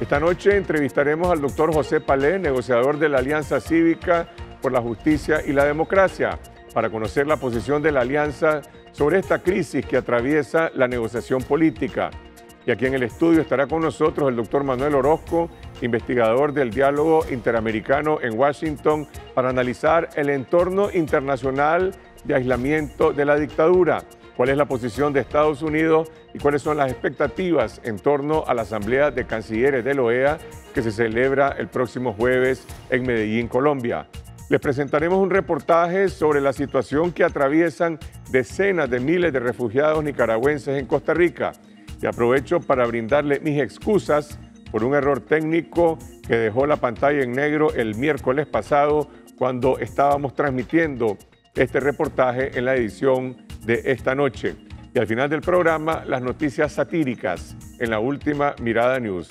Esta noche entrevistaremos al doctor José Palé, negociador de la Alianza Cívica por la Justicia y la Democracia, para conocer la posición de la Alianza sobre esta crisis que atraviesa la negociación política. Y aquí en el estudio estará con nosotros el doctor Manuel Orozco, investigador del diálogo interamericano en Washington, para analizar el entorno internacional de aislamiento de la dictadura cuál es la posición de Estados Unidos y cuáles son las expectativas en torno a la Asamblea de Cancilleres de la OEA que se celebra el próximo jueves en Medellín, Colombia. Les presentaremos un reportaje sobre la situación que atraviesan decenas de miles de refugiados nicaragüenses en Costa Rica y aprovecho para brindarle mis excusas por un error técnico que dejó la pantalla en negro el miércoles pasado cuando estábamos transmitiendo este reportaje en la edición de esta noche. Y al final del programa, las noticias satíricas en la última Mirada News.